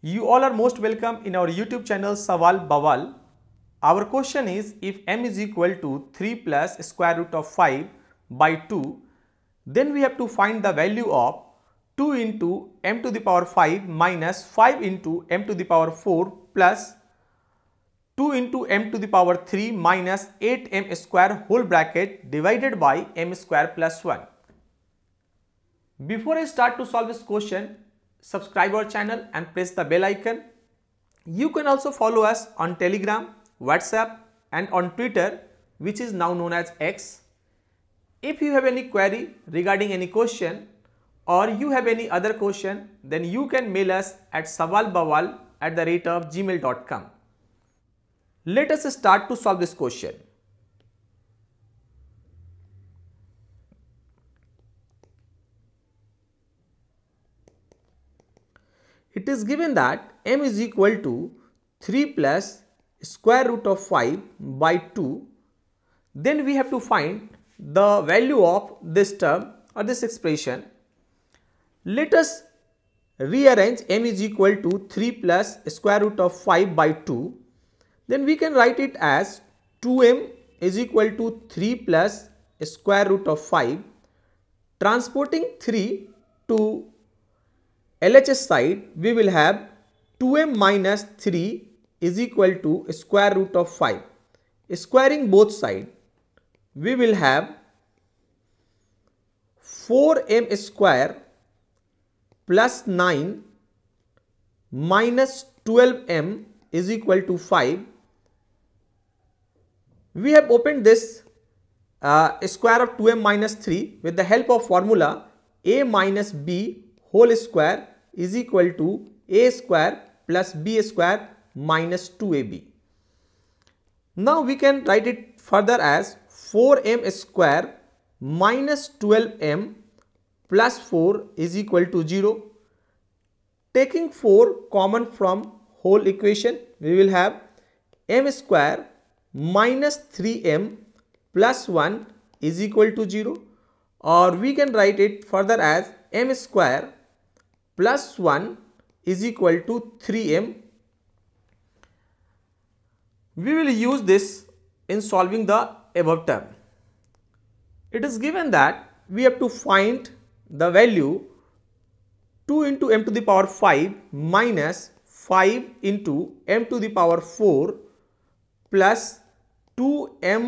You all are most welcome in our YouTube channel Sawaal Bawaal. Our question is if m is equal to 3 plus square root of 5 by 2 then we have to find the value of 2 into m to the power 5 minus 5 into m to the power 4 plus 2 into m to the power 3 minus 8m square whole bracket divided by m square plus 1. Before I start to solve this question, subscribe our channel and press the bell icon. You can also follow us on Telegram, WhatsApp and on Twitter which is now known as X. If you have any query regarding any question or you have any other question then you can mail us at sawalbawal at the rate of gmail.com. Let us start to solve this question. It is given that m is equal to 3 plus square root of 5 by 2 then we have to find the value of this term or this expression. Let us rearrange m is equal to 3 plus square root of 5 by 2 then we can write it as 2m is equal to 3 plus square root of 5 transporting 3 to LHS side we will have 2m minus 3 is equal to square root of 5. Squaring both side we will have 4m square plus 9 minus 12m is equal to 5. We have opened this uh, square of 2m minus 3 with the help of formula a minus b whole square is equal to a square plus b square minus 2ab. Now we can write it further as 4m square minus 12m plus 4 is equal to 0. Taking 4 common from whole equation we will have m square minus 3m plus 1 is equal to 0 or we can write it further as m square plus 1 is equal to 3m. We will use this in solving the above term. It is given that we have to find the value 2 into m to the power 5 minus 5 into m to the power 4 plus 2m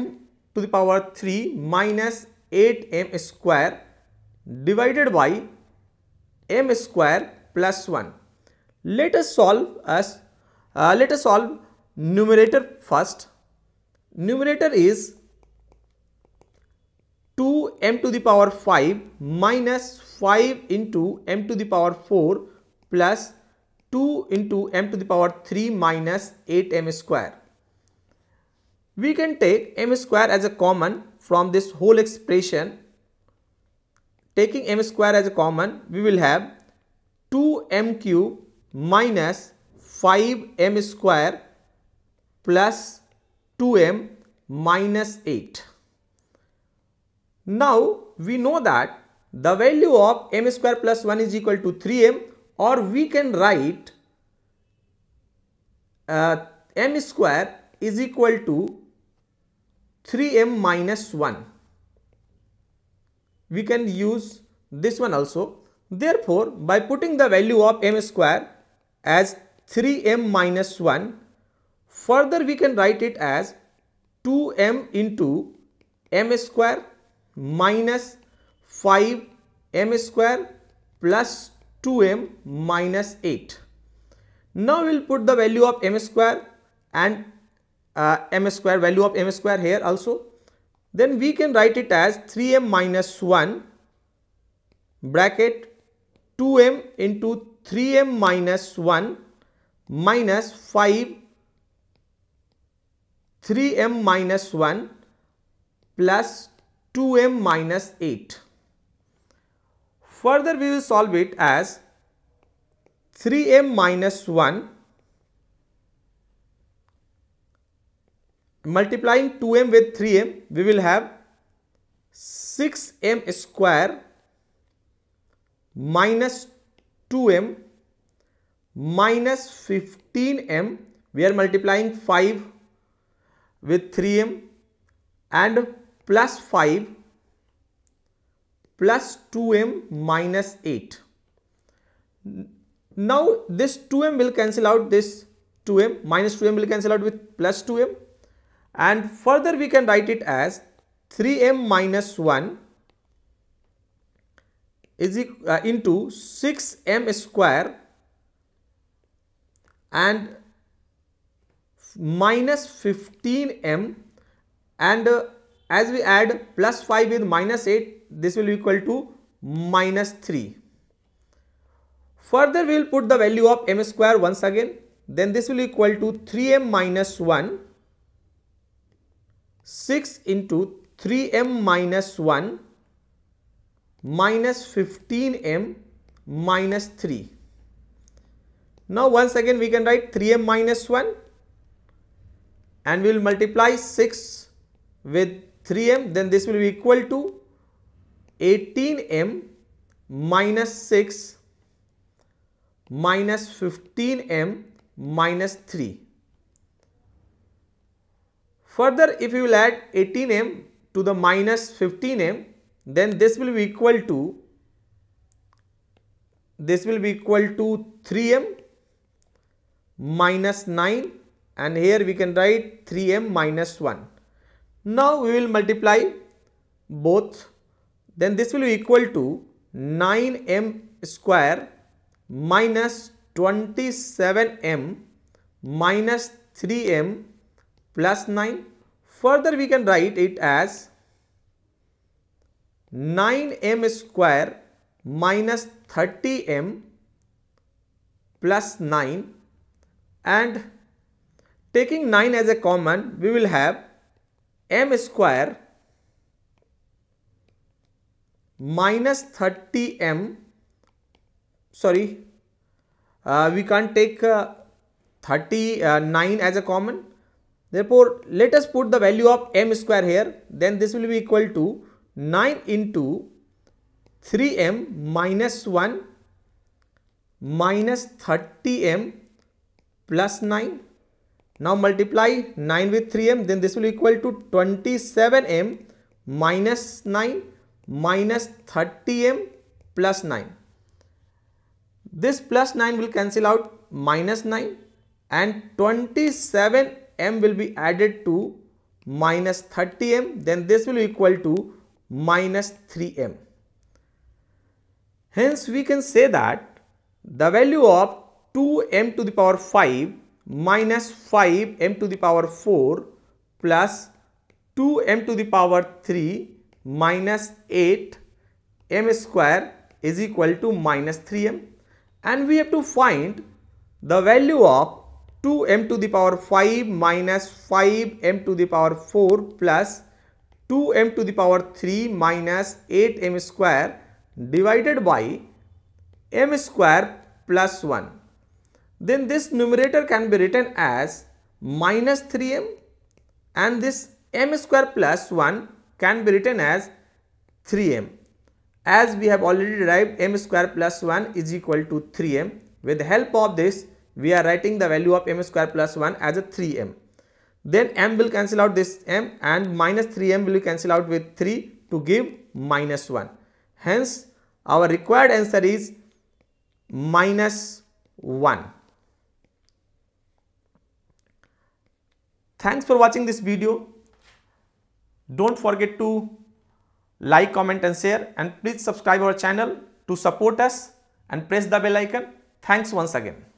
to the power 3 minus 8m square divided by m square plus 1. Let us solve as uh, let us solve numerator first. Numerator is 2m to the power 5 minus 5 into m to the power 4 plus 2 into m to the power 3 minus 8m square. We can take m square as a common from this whole expression. Taking m square as a common, we will have 2m cube minus 5m square plus 2m minus 8. Now we know that the value of m square plus 1 is equal to 3m or we can write uh, m square is equal to 3m minus 1. We can use this one also. Therefore, by putting the value of m square as 3m minus 1, further we can write it as 2m into m square minus 5 m square plus 2m minus 8. Now we will put the value of m square and uh, m square value of m square here also. Then we can write it as 3m minus 1 bracket 2m into 3m minus 1 minus 5 3m minus 1 plus 2m minus 8. Further we will solve it as 3m minus 1 multiplying 2m with 3m we will have 6m square minus 2m minus 15m we are multiplying 5 with 3m and plus 5 plus 2m minus 8. Now this 2m will cancel out this 2m minus 2m will cancel out with plus 2m and further we can write it as 3m minus 1 is uh, into 6m square and minus 15m and uh, as we add plus 5 with minus 8 this will be equal to minus 3. Further we will put the value of m square once again. Then this will be equal to 3m minus 1 6 into 3m minus 1 minus 15m minus 3. Now once again we can write 3m minus 1 and we will multiply 6 with 3m then this will be equal to 18m minus 6 minus 15m minus 3. Further if you will add 18m to the minus 15m then this will be equal to this will be equal to 3m minus 9 and here we can write 3m minus 1. Now we will multiply both then this will be equal to 9m square minus 27m minus 3m plus 9. Further we can write it as 9m square minus 30m plus 9 and taking 9 as a common we will have m square minus 30m sorry. Uh, we can't take uh, 39 as a common therefore let us put the value of m square here then this will be equal to 9 into 3m minus 1 minus 30m plus 9. Now multiply 9 with 3m then this will equal to 27m minus 9 minus 30m plus 9. This plus 9 will cancel out minus 9 and 27m will be added to minus 30m then this will be equal to minus 3m. Hence, we can say that the value of 2m to the power 5 minus 5m to the power 4 plus 2m to the power 3 minus 8 m square is equal to minus 3m and we have to find the value of 2m to the power 5 minus 5m to the power 4 plus 2m to the power 3 minus 8m square divided by m square plus 1. Then this numerator can be written as minus 3m and this m square plus 1 can be written as 3m. As we have already derived m square plus 1 is equal to 3m. With the help of this, we are writing the value of m square plus 1 as a 3m then m will cancel out this m and minus 3m will cancel out with 3 to give minus 1. Hence, our required answer is minus 1. Thanks for watching this video. Don't forget to like, comment and share and please subscribe our channel to support us and press the bell icon. Thanks once again.